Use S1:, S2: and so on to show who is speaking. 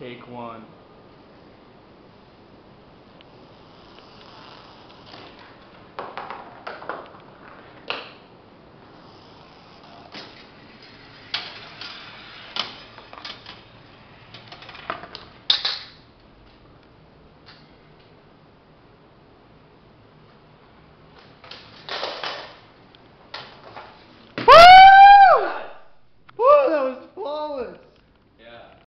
S1: Take one.